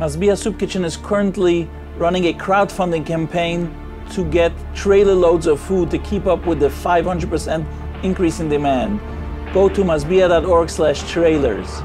Masbia Soup Kitchen is currently running a crowdfunding campaign to get trailer loads of food to keep up with the 500% increase in demand. Go to masbia.org slash trailers.